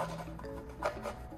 うん。